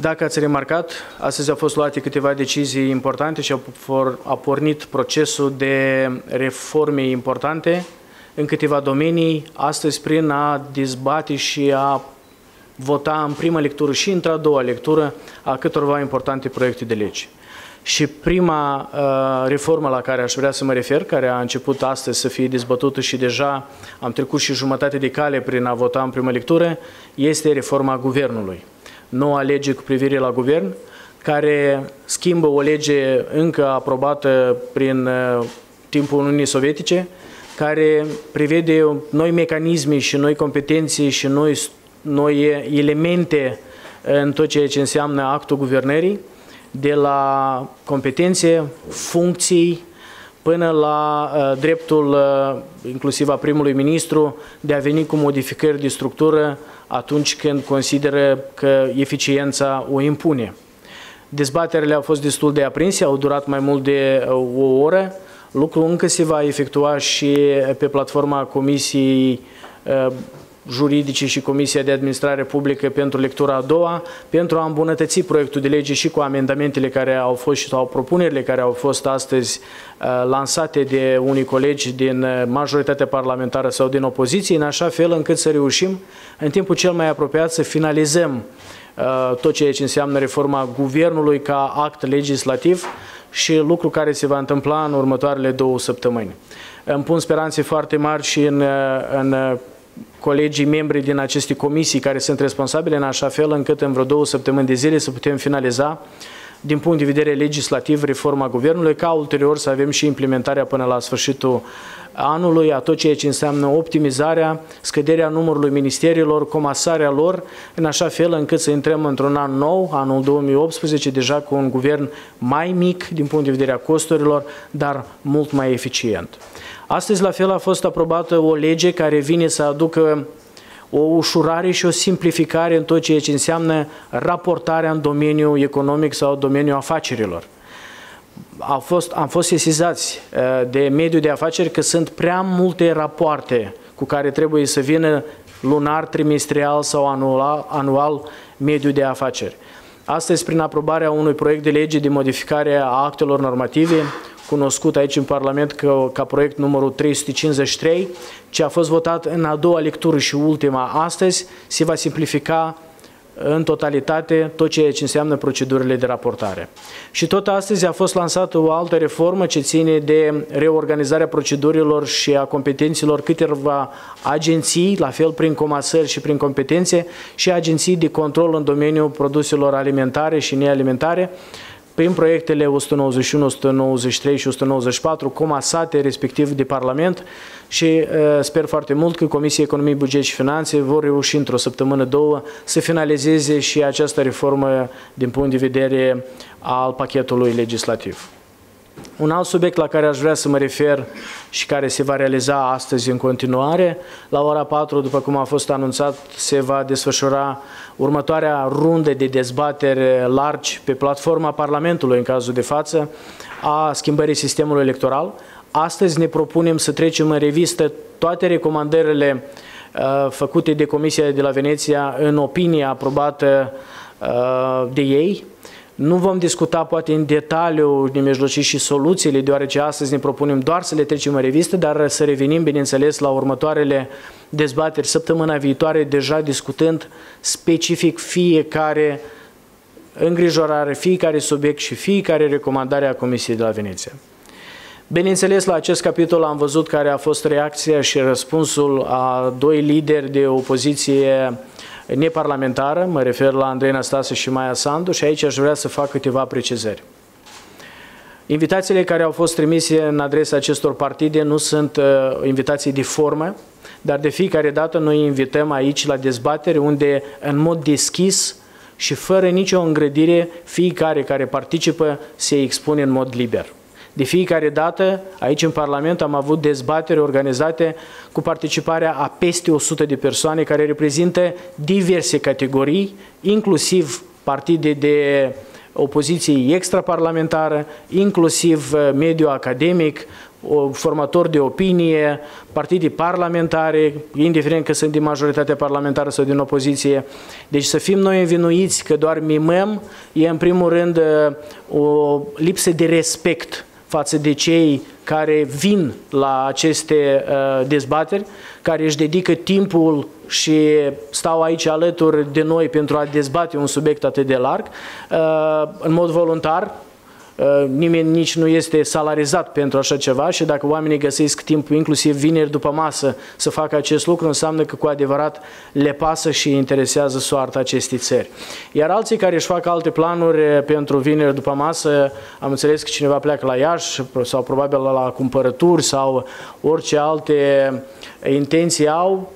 Dacă ați remarcat, astăzi au fost luate câteva decizii importante și a pornit procesul de reforme importante în câteva domenii, astăzi prin a dezbate și a vota în prima lectură și într-a doua lectură a câtorva importante proiecte de lege. Și prima uh, reformă la care aș vrea să mă refer, care a început astăzi să fie dezbătută și deja am trecut și jumătate de cale prin a vota în prima lectură, este reforma guvernului. Noua lege cu privire la guvern, care schimbă o lege încă aprobată prin uh, timpul Uniunii Sovietice, care prevede noi mecanisme și noi competenții și noi, noi elemente în tot ceea ce înseamnă actul guvernării, de la competențe, funcții, până la uh, dreptul, uh, inclusiv a primului ministru, de a veni cu modificări de structură atunci când consideră că eficiența o impune. Dezbaterile au fost destul de aprinse, au durat mai mult de uh, o oră. Lucrul încă se va efectua și pe platforma Comisiei uh, juridice și Comisia de Administrare Publică pentru lectura a doua, pentru a îmbunătăți proiectul de lege și cu amendamentele care au fost sau propunerile care au fost astăzi uh, lansate de unii colegi din uh, majoritatea parlamentară sau din opoziție, în așa fel încât să reușim în timpul cel mai apropiat să finalizăm uh, tot ceea ce înseamnă reforma guvernului ca act legislativ și lucru care se va întâmpla în următoarele două săptămâni. Îmi pun speranțe foarte mari și în, în colegii membri din aceste comisii care sunt responsabile în așa fel încât în vreo două săptămâni de zile să putem finaliza din punct de vedere legislativ reforma guvernului, ca ulterior să avem și implementarea până la sfârșitul anului a tot ceea ce înseamnă optimizarea, scăderea numărului ministerilor, comasarea lor, în așa fel încât să intrăm într-un an nou, anul 2018, deja cu un guvern mai mic din punct de vedere a costurilor, dar mult mai eficient. Astăzi, la fel, a fost aprobată o lege care vine să aducă o ușurare și o simplificare în tot ceea ce înseamnă raportarea în domeniul economic sau domeniul afacerilor. Au fost, am fost sesizați uh, de mediul de afaceri că sunt prea multe rapoarte cu care trebuie să vină lunar, trimestrial sau anual, anual mediul de afaceri. Astăzi, prin aprobarea unui proiect de lege de modificare a actelor normative, cunoscut aici în Parlament ca, ca proiect numărul 353, ce a fost votat în a doua lectură și ultima astăzi, se va simplifica în totalitate tot ceea ce înseamnă procedurile de raportare. Și tot astăzi a fost lansată o altă reformă ce ține de reorganizarea procedurilor și a competențelor câteva agenții, la fel prin comasări și prin competențe, și agenții de control în domeniul produselor alimentare și nealimentare, prin proiectele 191, 193 și 194 comasate respectiv de Parlament și uh, sper foarte mult că Comisia Economie, Buget și Finanțe vor reuși într-o săptămână, două să finalizeze și această reformă din punct de vedere al pachetului legislativ. Un alt subiect la care aș vrea să mă refer și care se va realiza astăzi în continuare, la ora 4, după cum a fost anunțat, se va desfășura următoarea rundă de dezbatere largi pe platforma Parlamentului, în cazul de față, a schimbării sistemului electoral. Astăzi ne propunem să trecem în revistă toate recomandările uh, făcute de Comisia de la Veneția în opinie aprobată uh, de ei, nu vom discuta poate în detaliu nemijlocit și soluțiile, deoarece astăzi ne propunem doar să le trecem în revistă, dar să revenim, bineînțeles, la următoarele dezbateri săptămâna viitoare, deja discutând specific fiecare îngrijorare, fiecare subiect și fiecare recomandare a Comisiei de la Veneția. Bineînțeles, la acest capitol am văzut care a fost reacția și răspunsul a doi lideri de opoziție neparlamentară, mă refer la Andrei Năstase și Maia Sandu și aici aș vrea să fac câteva precizări. Invitațiile care au fost trimise în adresa acestor partide nu sunt uh, invitații de formă, dar de fiecare dată noi invităm aici la dezbatere unde în mod deschis și fără nicio îngrădire fiecare care participă se expune în mod liber. De fiecare dată, aici în Parlament, am avut dezbatere organizate cu participarea a peste 100 de persoane care reprezintă diverse categorii, inclusiv partide de opoziție extraparlamentară, inclusiv uh, mediul academic, formatori de opinie, partide parlamentare, indiferent că sunt din majoritatea parlamentară sau din opoziție. Deci să fim noi învinuiți că doar mimăm e în primul rând o lipsă de respect față de cei care vin la aceste uh, dezbateri, care își dedică timpul și stau aici alături de noi pentru a dezbate un subiect atât de larg, uh, în mod voluntar, Uh, nimeni nici nu este salarizat pentru așa ceva și dacă oamenii găsesc timp, inclusiv vineri după masă, să facă acest lucru, înseamnă că cu adevărat le pasă și interesează soarta acestei țări. Iar alții care își fac alte planuri uh, pentru vineri după masă, am înțeles că cineva pleacă la Iași sau probabil la cumpărături sau orice alte intenții au,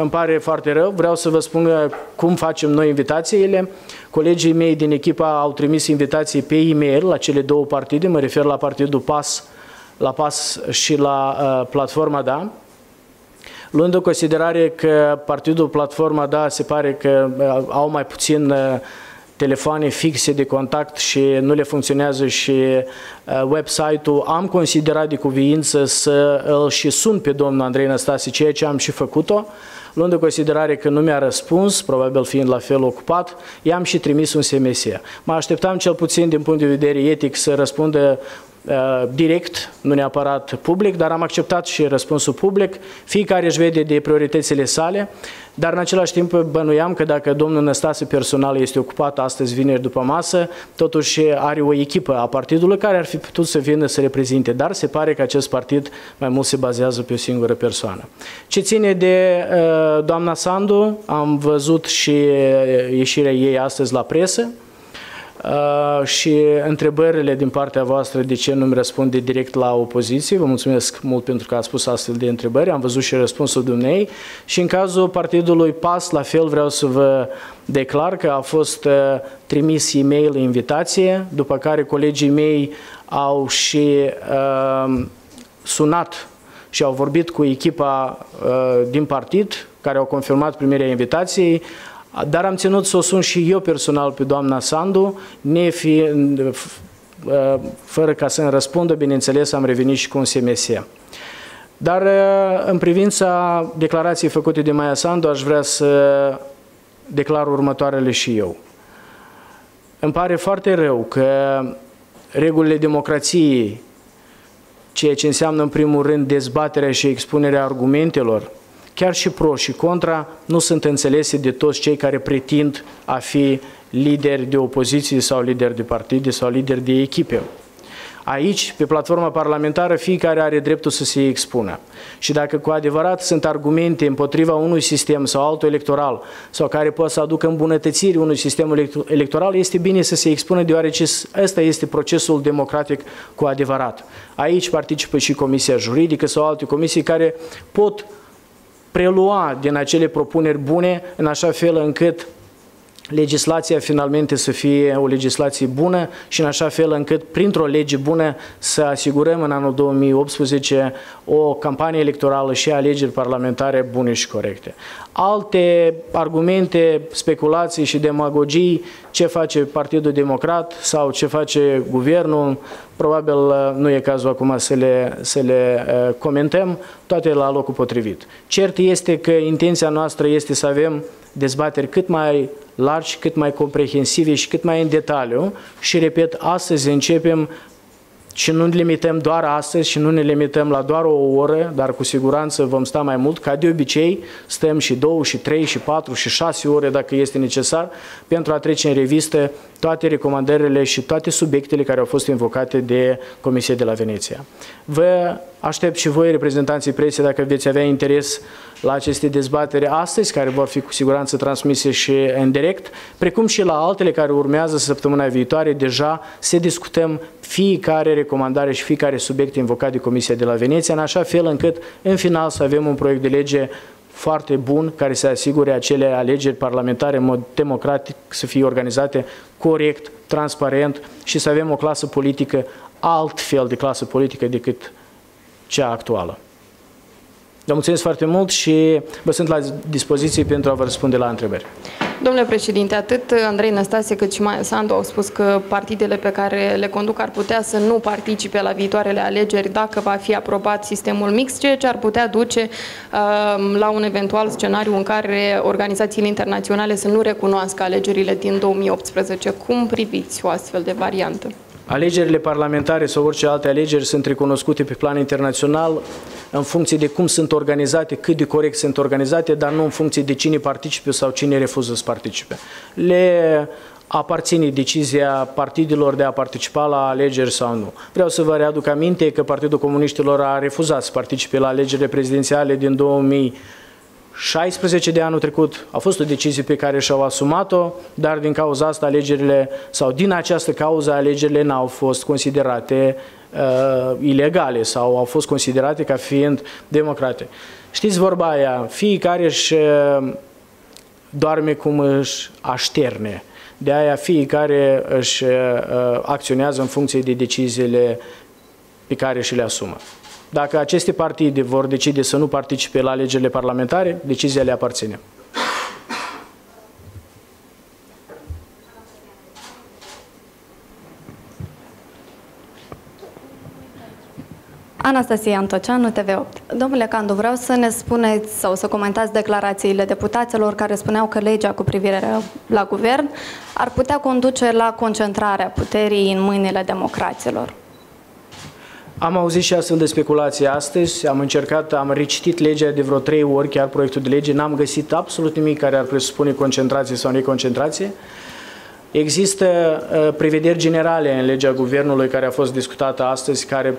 îmi pare foarte rău, vreau să vă spun uh, cum facem noi invitațiile. Colegii mei din echipa au trimis invitații pe e-mail la cele două partide, mă refer la partidul PAS, la PAS și la uh, Platforma Da. Luând în considerare că partidul Platforma Da se pare că uh, au mai puțin uh, telefoane fixe de contact și nu le funcționează și uh, website-ul, am considerat de cuviință să îl și sun pe domnul Andrei Năstase, ceea ce am și făcut-o. Luând în considerare că nu mi-a răspuns, probabil fiind la fel ocupat, i-am și trimis un SMS. Mă așteptam cel puțin din punct de vedere etic să răspundă uh, direct, nu neapărat public, dar am acceptat și răspunsul public. Fiecare își vede de prioritățile sale. Dar în același timp bănuiam că dacă domnul Năstase personal este ocupat astăzi, vineri după masă, totuși are o echipă a partidului care ar fi putut să vină să reprezinte. Dar se pare că acest partid mai mult se bazează pe o singură persoană. Ce ține de uh, doamna Sandu, am văzut și uh, ieșirea ei astăzi la presă. Uh, și întrebările din partea voastră de ce nu-mi răspunde direct la opoziție. Vă mulțumesc mult pentru că ați pus astfel de întrebări. Am văzut și răspunsul dumnei. Și în cazul partidului PAS, la fel vreau să vă declar că a fost uh, trimis e-mail invitație, după care colegii mei au și uh, sunat și au vorbit cu echipa uh, din partid, care au confirmat primirea invitației, dar am ținut să o sun și eu personal pe doamna Sandu, nefi, fără ca să-mi răspundă, bineînțeles, am revenit și cu un SMS. Dar în privința declarației făcute de Maia Sandu, aș vrea să declar următoarele și eu. Îmi pare foarte rău că regulile democrației, ceea ce înseamnă în primul rând dezbaterea și expunerea argumentelor, chiar și pro și contra, nu sunt înțelese de toți cei care pretind a fi lideri de opoziție sau lideri de partide sau lideri de echipe. Aici, pe platforma parlamentară, fiecare are dreptul să se expună. Și dacă cu adevărat sunt argumente împotriva unui sistem sau altul electoral, sau care pot să aducă îmbunătățiri unui sistem electoral, este bine să se expună, deoarece ăsta este procesul democratic cu adevărat. Aici participă și Comisia Juridică sau alte comisii care pot prelua din acele propuneri bune în așa fel încât legislația finalmente să fie o legislație bună și în așa fel încât printr-o lege bună să asigurăm în anul 2018 o campanie electorală și alegeri parlamentare bune și corecte. Alte argumente, speculații și demagogii, ce face Partidul Democrat sau ce face guvernul, probabil uh, nu e cazul acum să le, să le uh, comentăm, toate la locul potrivit. Cert este că intenția noastră este să avem dezbateri cât mai largi, cât mai comprehensive și cât mai în detaliu și, repet, astăzi începem și nu ne limităm doar astăzi și nu ne limităm la doar o oră, dar cu siguranță vom sta mai mult. Ca de obicei, stăm și două, și trei, și patru, și șase ore dacă este necesar pentru a trece în revistă toate recomandările și toate subiectele care au fost invocate de Comisia de la Veneția. Vă aștept și voi, reprezentanții presei, dacă veți avea interes la aceste dezbatere astăzi, care vor fi cu siguranță transmise și în direct, precum și la altele care urmează săptămâna viitoare. Deja se discutăm fiecare recomandare și fiecare subiect invocat de Comisia de la Veneția, în așa fel încât, în final, să avem un proiect de lege foarte bun care să asigure acele alegeri parlamentare în mod democratic să fie organizate corect, transparent și să avem o clasă politică altfel de clasă politică decât cea actuală. Vă mulțumesc foarte mult și vă sunt la dispoziție pentru a vă răspunde la întrebări. Domnule președinte, atât Andrei Năstase cât și Maia Sandu au spus că partidele pe care le conduc ar putea să nu participe la viitoarele alegeri dacă va fi aprobat sistemul mix, ceea ce ar putea duce uh, la un eventual scenariu în care organizațiile internaționale să nu recunoască alegerile din 2018. Cum priviți o astfel de variantă? Alegerile parlamentare sau orice alte alegeri sunt recunoscute pe plan internațional în funcție de cum sunt organizate, cât de corect sunt organizate, dar nu în funcție de cine participe sau cine refuză să participe. Le aparține decizia partidelor de a participa la alegeri sau nu. Vreau să vă readuc aminte că Partidul Comuniștilor a refuzat să participe la alegerile prezidențiale din 2000 16 de anul trecut a fost o decizie pe care și-au asumat-o, dar din cauza asta alegerile, sau din această cauză alegerile n-au fost considerate uh, ilegale sau au fost considerate ca fiind democrate. Știți vorba aia, fiecare își uh, doarme cum își așterne. De aia fiecare își uh, acționează în funcție de deciziile pe care și le asumă. Dacă aceste partide vor decide să nu participe la alegerile parlamentare, decizia le aparține. Anastasia Antoceanu, TV8. Domnule Candu, vreau să ne spuneți sau să comentați declarațiile deputaților care spuneau că legea cu privire la guvern ar putea conduce la concentrarea puterii în mâinile democraților. Am auzit și astfel de speculații astăzi, am încercat, am recitit legea de vreo trei ori, chiar proiectul de lege, n-am găsit absolut nimic care ar presupune concentrație sau neconcentrație. Există uh, prevederi generale în legea guvernului care a fost discutată astăzi, care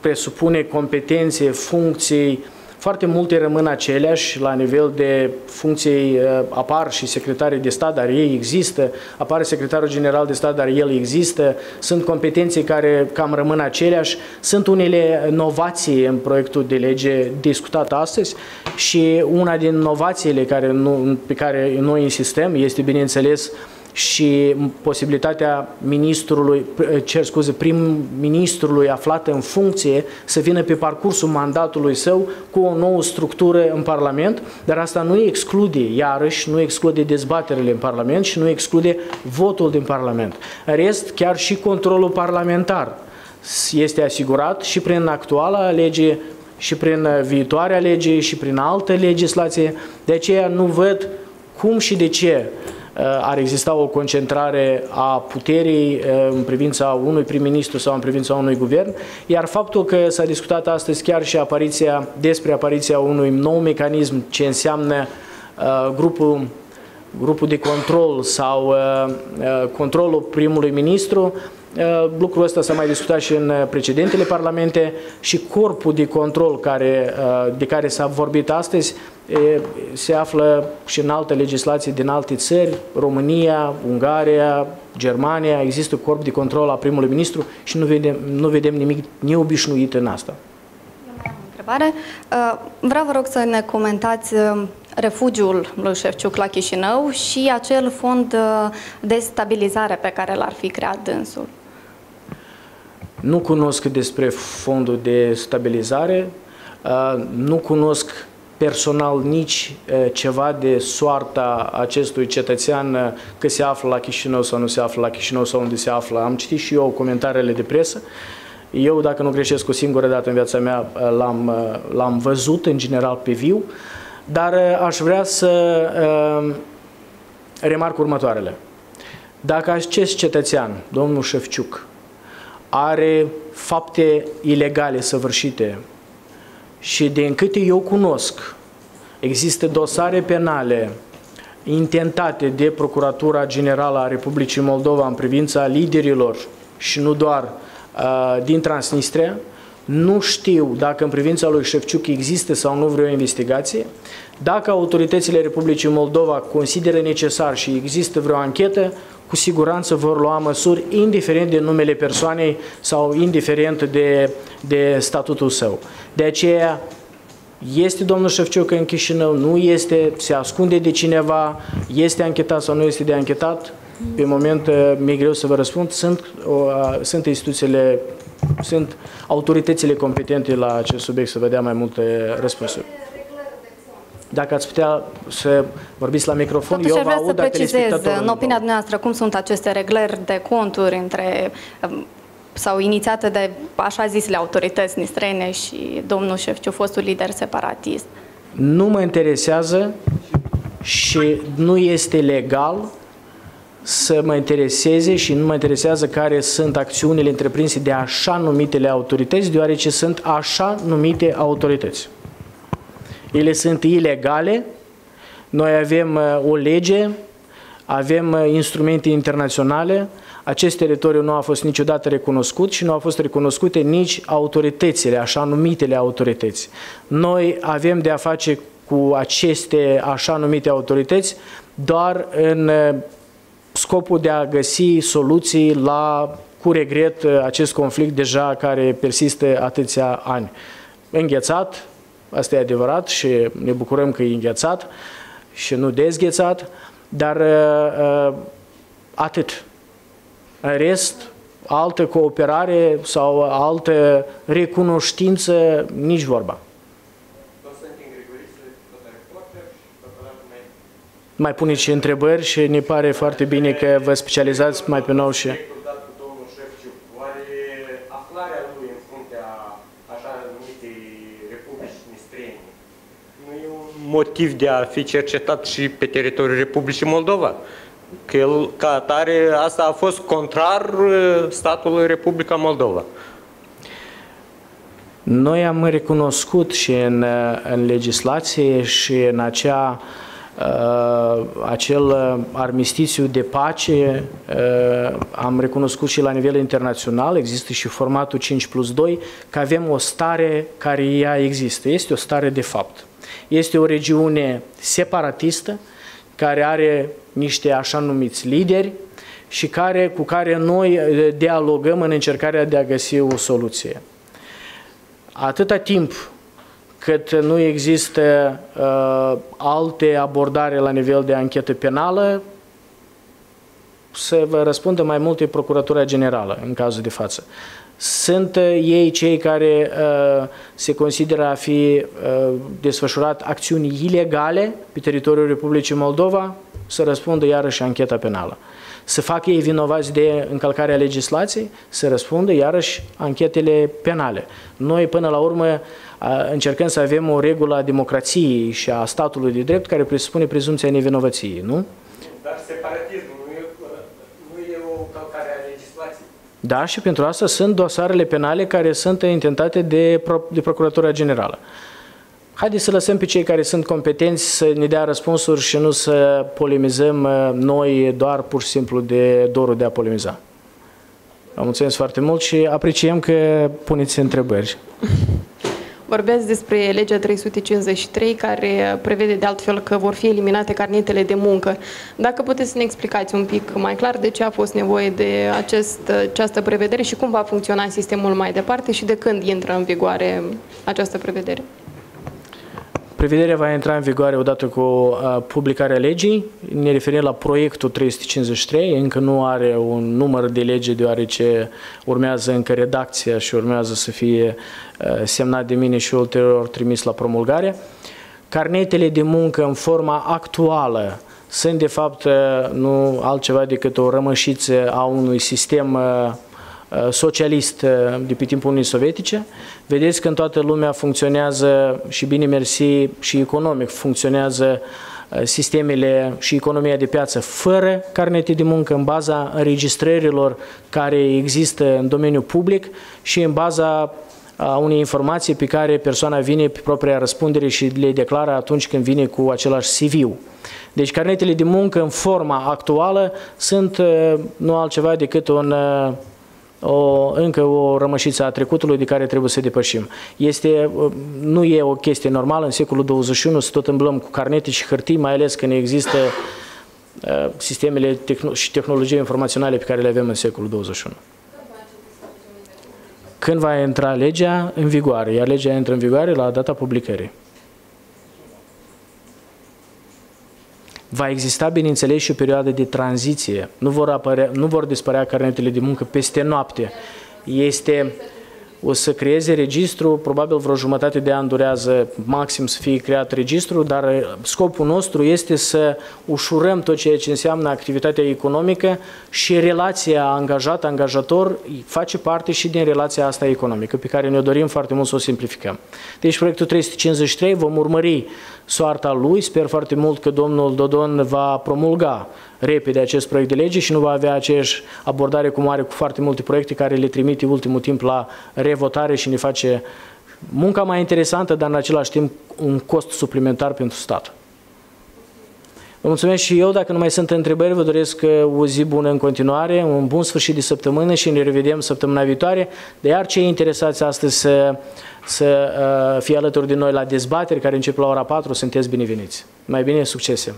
presupune competențe, funcții, foarte multe rămân aceleași la nivel de funcții, uh, apar și secretarii de stat, dar ei există, apare secretarul general de stat, dar el există, sunt competențe care cam rămân aceleași, sunt unele novații în proiectul de lege discutat astăzi și una din novațiile care nu, pe care noi insistăm este, bineînțeles, și posibilitatea ministrului, cer scuze, prim-ministrului aflat în funcție să vină pe parcursul mandatului său cu o nouă structură în Parlament, dar asta nu exclude, iarăși, nu exclude dezbaterile în Parlament și nu exclude votul din Parlament. În rest, chiar și controlul parlamentar este asigurat și prin actuala lege și prin viitoarea lege și prin altă legislație. De aceea nu văd cum și de ce Uh, ar exista o concentrare a puterii uh, în privința unui prim-ministru sau în privința unui guvern, iar faptul că s-a discutat astăzi chiar și apariția, despre apariția unui nou mecanism ce înseamnă uh, grupul grupul de control sau uh, controlul primului ministru, uh, lucrul ăsta s-a mai discutat și în precedentele parlamente și corpul de control care, uh, de care s-a vorbit astăzi se află și în alte legislații din alte țări, România, Ungaria, Germania, există corp de control a primului ministru și nu vedem, nu vedem nimic neobișnuit în asta. Întrebare. Uh, vreau, vă rog, să ne comentați uh, refugiul lui Șefciuc la Chișinău și acel fond uh, de stabilizare pe care l-ar fi creat dânsul. Nu cunosc despre fondul de stabilizare, nu cunosc personal nici ceva de soarta acestui cetățean că se află la Chișinău sau nu se află la Chișinău sau unde se află. Am citit și eu comentariile de presă. Eu, dacă nu greșesc o singură dată în viața mea, l-am, l-am văzut în general pe viu, dar aș vrea să uh, remarc următoarele. Dacă acest cetățean, domnul Șefciuc, are fapte ilegale săvârșite și din câte eu cunosc, există dosare penale intentate de Procuratura Generală a Republicii Moldova în privința liderilor și nu doar uh, din Transnistria, nu știu dacă în privința lui Șefciuc există sau nu vreo investigație. Dacă autoritățile Republicii Moldova consideră necesar și există vreo anchetă, cu siguranță vor lua măsuri, indiferent de numele persoanei sau indiferent de, de statutul său. De aceea, este domnul Șefciuc în Chișinău, nu este, se ascunde de cineva, este anchetat sau nu este de anchetat, pe moment uh, mi-e greu să vă răspund, sunt, uh, sunt instituțiile, sunt autoritățile competente la acest subiect să vă dea mai multe răspunsuri. Dacă ați putea să vorbiți la microfon, Totuși, eu vă vreau aud, să precizez, în opinia nu. noastră, cum sunt aceste reglări de conturi între um, sau inițiate de așa zisele autorități nistrene și domnul Șefciu, fostul lider separatist? Nu mă interesează și nu este legal să mă intereseze și nu mă interesează care sunt acțiunile întreprinse de așa numitele autorități, deoarece sunt așa numite autorități. Ele sunt ilegale, noi avem uh, o lege, avem uh, instrumente internaționale, acest teritoriu nu a fost niciodată recunoscut și nu a fost recunoscute nici autoritățile, așa numitele autorități. Noi avem de a face cu aceste așa numite autorități doar în uh, scopul de a găsi soluții la, cu regret, acest conflict deja care persistă atâția ani. Înghețat, asta e adevărat și ne bucurăm că e înghețat și nu dezghețat, dar uh, atât. În rest, altă cooperare sau altă recunoștință, nici vorba. Mai puneți și întrebări și ne pare foarte bine că vă specializați mai pe nou și... motiv de a fi cercetat și pe teritoriul Republicii Moldova. Că el, ca atare, asta a fost contrar uh, statului Republica Moldova. Noi am recunoscut și în, în legislație și în acea uh, acel armistițiu de pace uh, am recunoscut și la nivel internațional, există și formatul 5 plus 2, că avem o stare care ea există, este o stare de fapt. Este o regiune separatistă care are niște așa numiți lideri și care, cu care noi eh, dialogăm în încercarea de a găsi o soluție. Atâta timp cât nu există uh, alte abordare la nivel de anchetă penală, să vă răspundă mai multe Procuratura Generală în cazul de față. Sunt uh, ei cei care uh, se consideră a fi uh, desfășurat acțiuni ilegale pe teritoriul Republicii Moldova, să răspundă iarăși ancheta penală. Să facă ei vinovați de încălcarea legislației, să răspundă iarăși anchetele penale. Noi, până la urmă, uh, încercăm să avem o regulă a democrației și a statului de drept care presupune prezumția nevinovăției, nu? Dar separatismul nu e, nu e o călcare a legislației. Da, și pentru asta sunt dosarele penale care sunt intentate de, de Procuratura Generală. Haideți să lăsăm pe cei care sunt competenți să ne dea răspunsuri și nu să polemizăm uh, noi doar pur și simplu de dorul de a polemiza. Vă mulțumesc foarte mult și apreciem că puneți întrebări. Vorbeați despre legea 353 care prevede de altfel că vor fi eliminate carnetele de muncă. Dacă puteți să ne explicați un pic mai clar de ce a fost nevoie de acest, această prevedere și cum va funcționa sistemul mai departe și de când intră în vigoare această prevedere. Prevederea va intra în vigoare odată cu uh, publicarea legii. Ne referim la proiectul 353, încă nu are un număr de lege deoarece urmează încă redacția și urmează să fie uh, semnat de mine și ulterior trimis la promulgare. Carnetele de muncă în forma actuală sunt de fapt uh, nu altceva decât o rămășiță a unui sistem Uh, socialist uh, de pe timpul Unii Sovietice. Vedeți că în toată lumea funcționează și bine mersi și economic funcționează uh, sistemele și economia de piață fără carnete de muncă în baza înregistrărilor care există în domeniul public și în baza a unei informații pe care persoana vine pe propria răspundere și le declară atunci când vine cu același CV-ul. Deci carnetele de muncă în forma actuală sunt nu altceva decât un o, încă o rămășiță a trecutului de care trebuie să depășim. Este, nu e o chestie normală în secolul 21 să tot îmblăm cu carnete și hârtii, mai ales când există uh, sistemele tehn și tehnologii informaționale pe care le avem în secolul 21. Când va intra legea în vigoare, iar legea intră în vigoare la data publicării. Va exista, bineînțeles, și o perioadă de tranziție. Nu vor, apărea, nu vor dispărea carnetele de muncă peste noapte. Este o să creeze registru, probabil vreo jumătate de an durează maxim să fie creat registru, dar scopul nostru este să ușurăm tot ceea ce înseamnă activitatea economică și relația angajat-angajator face parte și din relația asta economică, pe care ne-o dorim foarte mult să o simplificăm. Deci proiectul 353 vom urmări soarta lui, sper foarte mult că domnul Dodon va promulga repede acest proiect de lege și nu va avea aceeași abordare cum are cu foarte multe proiecte care le trimite ultimul timp la revotare și ne face munca mai interesantă, dar în același timp un cost suplimentar pentru stat. Vă mulțumesc și eu. Dacă nu mai sunt întrebări, vă doresc uh, o zi bună în continuare, un bun sfârșit de săptămână și ne revedem săptămâna viitoare. De iar cei interesați astăzi să, să uh, fie alături de noi la dezbateri care încep la ora 4, sunteți bineveniți. Mai bine, succese!